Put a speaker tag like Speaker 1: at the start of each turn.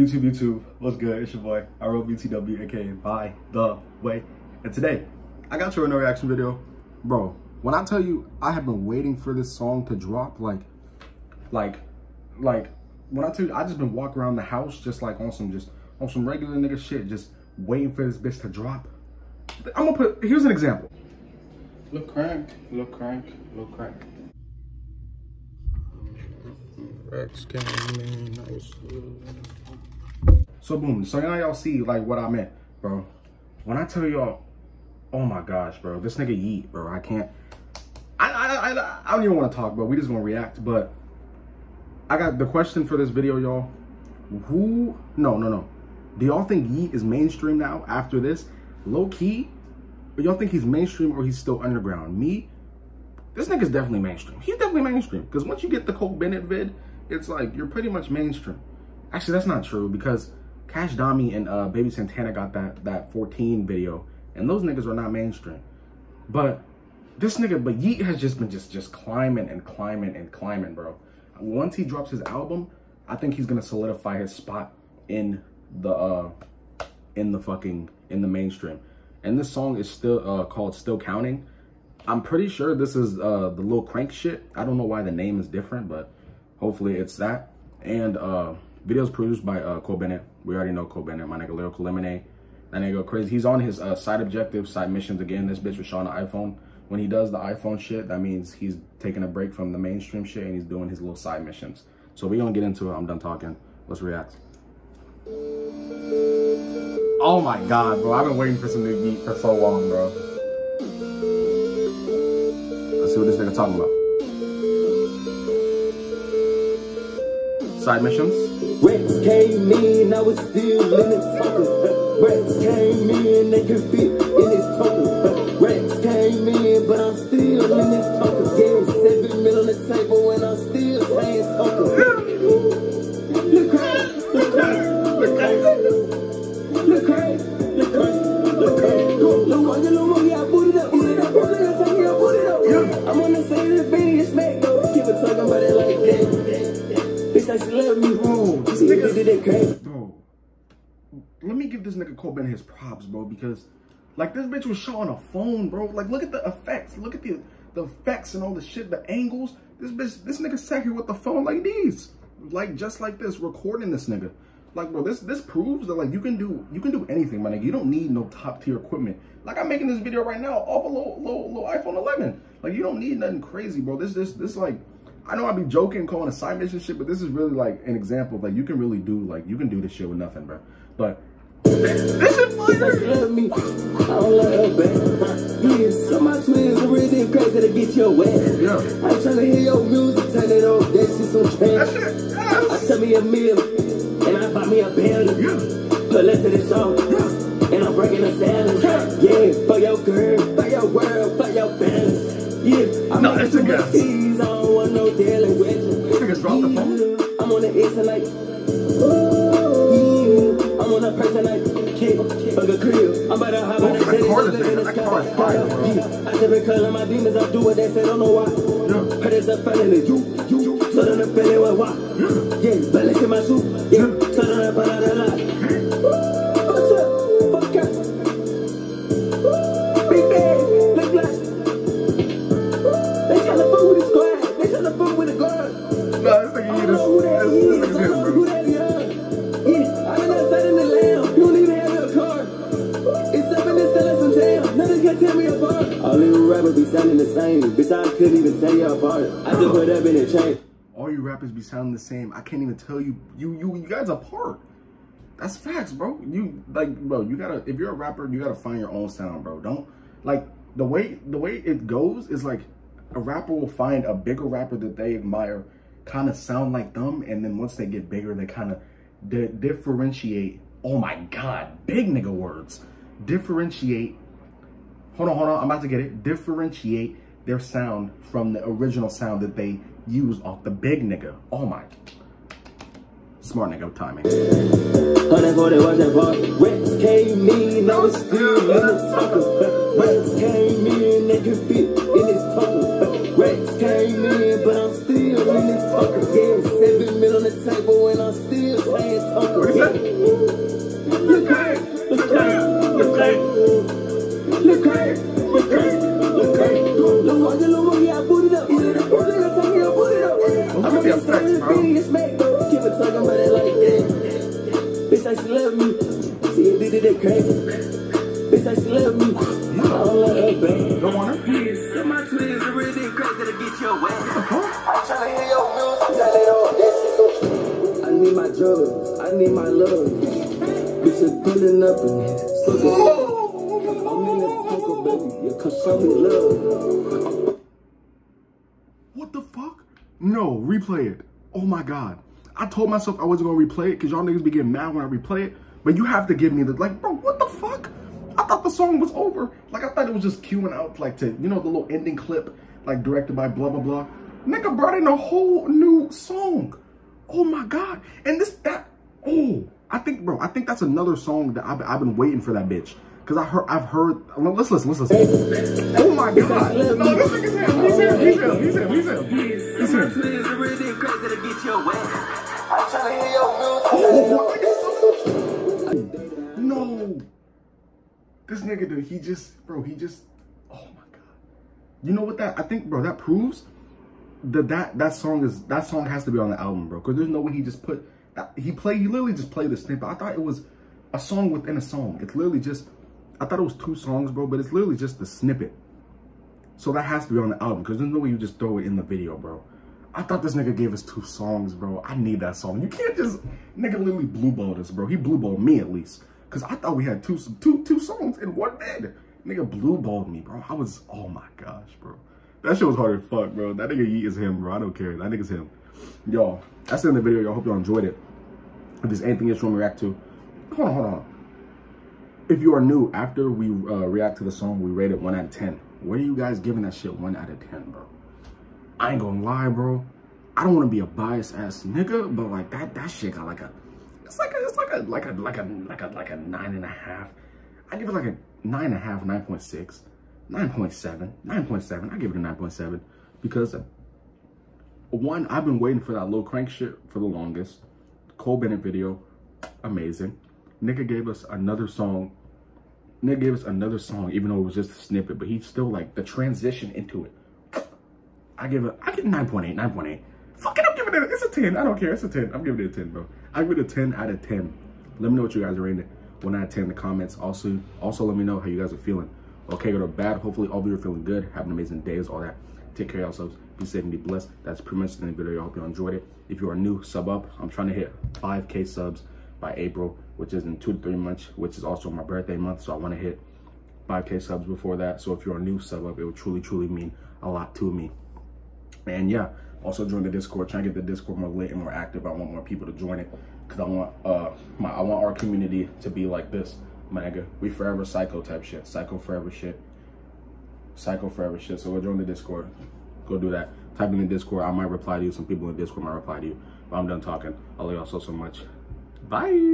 Speaker 1: YouTube, YouTube, what's good? It's your boy, Irelle BTW, aka By The Way. And today, I got you a no reaction video. Bro, when I tell you I have been waiting for this song to drop, like, like, like, when I tell you I just been walking around the house just like on some, just on some regular nigga shit, just waiting for this bitch to drop. I'm gonna put, here's an example.
Speaker 2: Look crank, look crank, look crank.
Speaker 1: Rex came in, I was... Uh, So boom, so now y'all see like what I meant, bro. When I tell y'all, oh my gosh, bro, this nigga Yeat, bro, I can't, I, I, I, I don't even want to talk, bro. We just gonna react, but I got the question for this video, y'all. Who, no, no, no. Do y'all think Yeat is mainstream now after this? Low key, but y'all think he's mainstream or he's still underground? Me, this nigga's definitely mainstream. He's definitely mainstream. Because once you get the Cole Bennett vid, it's like you're pretty much mainstream. Actually, that's not true because Kashdami and uh, Baby Santana got that that 14 video, and those niggas are not mainstream. But this nigga, but Yeat has just been just just climbing and climbing and climbing, bro. Once he drops his album, I think he's gonna solidify his spot in the uh in the fucking in the mainstream. And this song is still uh called Still Counting. I'm pretty sure this is uh the little Crank shit. I don't know why the name is different, but hopefully it's that. And uh videos produced by uh Cole Bennett. We already know Cole Bennett, my nigga Lyrical Lemonade. That nigga crazy. He's on his uh, side objectives, side missions again. This bitch was shot on the iPhone. When he does the iPhone shit, that means he's taking a break from the mainstream shit and he's doing his little side missions. So we gonna get into it. I'm done talking. Let's react. Oh my god, bro. I've been waiting for some new beat for so long, bro. Let's see what this nigga talking about. Side missions.
Speaker 3: Rex came in, I was still in his fucker. Rex came in, they could fit in his tucker. Rex came in, but I'm still in his tucker. Getting seven mil on the table, and I'm still saying tucker. Look crazy, look crazy, look
Speaker 1: Bro, let me give this nigga Bennett his props, bro, because like this bitch was shot on a phone, bro. Like look at the effects. Look at the the effects and all the shit, the angles. This bitch, this nigga sat here with the phone like these. Like just like this, recording this nigga. Like bro, this this proves that like you can do you can do anything, my nigga. You don't need no top tier equipment. Like I'm making this video right now off a little little, little iPhone 11. Like you don't need nothing crazy, bro. This this this like I know I be joking, calling a side mission shit, but this is really like an example of like you can really do like you can do this shit with nothing, bro. But this shit fire.
Speaker 3: love me. I don't let her back. Yeah, so my twins are really crazy to get your wet.
Speaker 1: Yeah.
Speaker 3: I ain't tryna hear your music, turn it on. That shit some
Speaker 1: That
Speaker 3: trash.
Speaker 1: shit,
Speaker 3: I
Speaker 1: yes.
Speaker 3: me a meal, and I buy me a building.
Speaker 1: Yeah.
Speaker 3: Put less of the song, and I'm breaking the salad. Yeah, for your girl, for your world, for your balance. Yeah, I'm
Speaker 1: No, that's a
Speaker 3: too
Speaker 1: phone.
Speaker 3: I'm on the inside like, yeah, I'm on a person like, kick, fuck a crib. I'm about to hop on the
Speaker 1: That
Speaker 3: jet,
Speaker 1: is
Speaker 3: living in the
Speaker 1: is fire,
Speaker 3: I said because of my demons, I do what they say, don't know why.
Speaker 1: Yeah.
Speaker 3: Heard it's a felony, you, you, so then the feeling was why. Yeah, but let's in my suit, yeah, sounding the same. Bitch, I couldn't even tell you apart. I just put up in a chain.
Speaker 1: All you rappers be sounding the same. I can't even tell you you you you guys apart. That's facts, bro. You like bro, you gotta if you're a rapper, you gotta find your own sound, bro. Don't like the way the way it goes is like a rapper will find a bigger rapper that they admire, kind of sound like them, and then once they get bigger, they kind of di- differentiate. Oh my god, big nigga words. Differentiate hold on, hold on, I'm about to get it. Differentiate their sound from the original sound that they use off the big nigga. Oh my. Smart nigga timing.
Speaker 3: 140 watch that bar. Rex came in, I was still in the sucker. Rex came in, they could in his tucker. Rex came in, but I'm still in his tucker. Getting seven mil on the table, and I'm still saying tucker. Bitch, I she love me. I don't let her back.
Speaker 1: Don't want her?
Speaker 3: So my twins are really crazy to get your way. I'm tryna hear your music, tell it all. That shit so I need my drugs, I need my love. Bitch, you're pulling up in here. So I'm in the taco, oh, baby. You can show me love.
Speaker 1: What the fuck? No, replay it. Oh my god. I told myself I wasn't gonna replay it because y'all niggas be getting mad when I replay it. But you have to give me the like, bro, what the fuck? I thought the song was over. Like I thought it was just queuing out like to, you know, the little ending clip, like directed by blah blah blah. Nigga brought in a whole new song. Oh my god. And this that oh, I think bro, I think that's another song that I've, I've been waiting for that bitch. Cause I heard I've heard let's listen, let's listen. Oh my god. No, this nigga's him. He's him, he's him, he's him, he's him. He's
Speaker 3: My
Speaker 1: him.
Speaker 3: twins are really crazy to get your way. I'm tryna hear your music.
Speaker 1: Oh, This nigga, dude, he just, bro, he just, oh my God. You know what that, I think, bro, that proves that that, that song is, that song has to be on the album, bro. Cause there's no way he just put, that, he played, he literally just played the snippet. I thought it was a song within a song. It's literally just, I thought it was two songs, bro, but it's literally just the snippet. So that has to be on the album because there's no way you just throw it in the video, bro. I thought this nigga gave us two songs, bro. I need that song. You can't just, nigga literally blueballed us, bro. He blueballed me at least. Cause I thought we had two, two, two songs in one bed. Nigga blue balled me, bro. I was, oh my gosh, bro. That shit was hard as fuck, bro. That nigga Yeat is him, bro. I don't care. That nigga's him. Y'all, that's the end of the video, y'all. Hope y'all enjoyed it. If there's anything else you want to react to, hold on, hold on. If you are new, after we uh, react to the song, we rate it 1 out of 10. Where are you guys giving that shit 1 out of 10, bro? I ain't gonna lie, bro. I don't want to be a biased ass nigga, but like that, that shit got like a, it's like a, it's like a, like a, like a, like a, like a nine and a half. I give it like a nine and a half, 9.6, 9.7, 9.7. I give it a 9.7 because uh, one, I've been waiting for that little crank shit for the longest. Cole Bennett video, amazing. Nigga gave us another song. Nigga gave us another song, even though it was just a snippet, but he still like the transition into it. I give it, I give 9.8, 9.8. Giving it, it's a 10. I don't care, it's a 10. I'm giving it a 10, bro. I give it a 10 out of 10. Let me know what you guys are rating it. 1 out of 10 in the comments. Also, also let me know how you guys are feeling. Okay, good or bad. Hopefully all of you are feeling good, having amazing days, all that. Take care of yourselves. Be safe and be blessed. That's pretty much the end of the video. I hope you enjoyed it. If you are new, sub up. I'm trying to hit 5K subs by April, which is in two to three months, which is also my birthday month. So I want to hit 5K subs before that. So if you're a new sub up, it would truly, truly mean a lot to me. And yeah, also join the Discord. Try to get the Discord more lit and more active. I want more people to join it because I want uh my I want our community to be like this, my nigga. We forever psycho type shit, psycho forever shit, psycho forever shit. So go join the Discord. Go do that. Type in the Discord. I might reply to you. Some people in Discord might reply to you. But I'm done talking. I love y'all so so much. Bye.